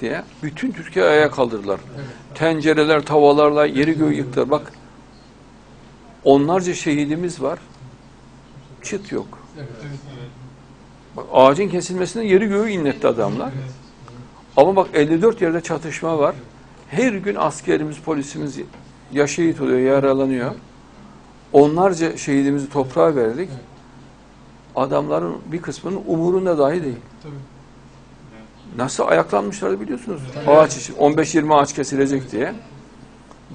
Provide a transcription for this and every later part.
diye bütün Türkiye ayağa kaldırdılar. Tencereler, tavalarla yeri göğü yıktılar. Bak onlarca şehidimiz var. Çıt yok. Evet, evet. Bak, ağacın kesilmesinde yeri göğü inletti adamlar. Ama bak 54 yerde çatışma var. Her gün askerimiz, polisimiz ya şehit oluyor, ya yaralanıyor. Onlarca şehidimizi toprağa verdik. Adamların bir kısmının umurunda dahi değil. Tabii. Nasıl ayaklanmışlardı biliyorsunuz. Ağaç için 15-20 ağaç kesilecek diye.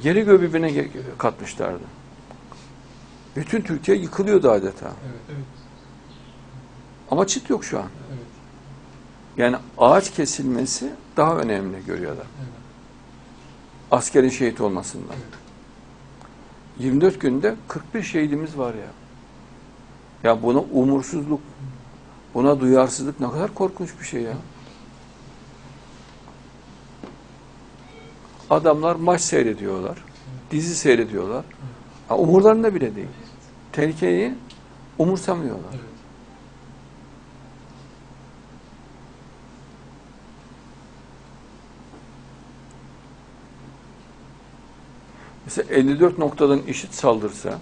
Yeri göğü birbirine katmışlardı. Bütün Türkiye yıkılıyordu adeta. Evet, evet, Ama çit yok şu an. evet. Yani ağaç kesilmesi daha önemli görüyorlar. Evet. Askerin şehit olmasından. 24 günde 41 şehidimiz var ya. Ya buna umursuzluk, buna duyarsızlık ne kadar korkunç bir şey ya. Adamlar maç seyrediyorlar, dizi seyrediyorlar. Ha, umurlarında bile değil. Tehlikeyi umursamıyorlar. Evet. Mesela 54 noktadan işit saldırsa, Evet.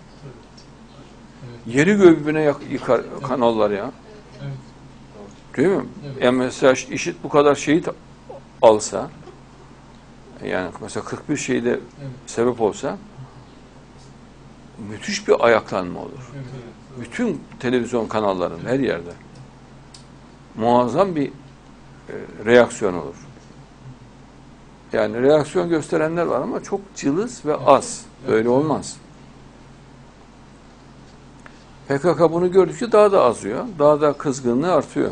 yeri yak- yıkar kanallar ya. Evet. Değil mi? Evet. Yani mesela işit bu kadar şehit alsa, yani mesela 41 şehide Evet. sebep olsa, müthiş bir ayaklanma olur. Evet. evet. Bütün televizyon kanallarında, her yerde. Muazzam bir e, reaksiyon olur. Yani reaksiyon gösterenler var ama çok cılız ve az. Böyle olmaz. PKK bunu gördükçe daha da azıyor. Daha da kızgınlığı artıyor.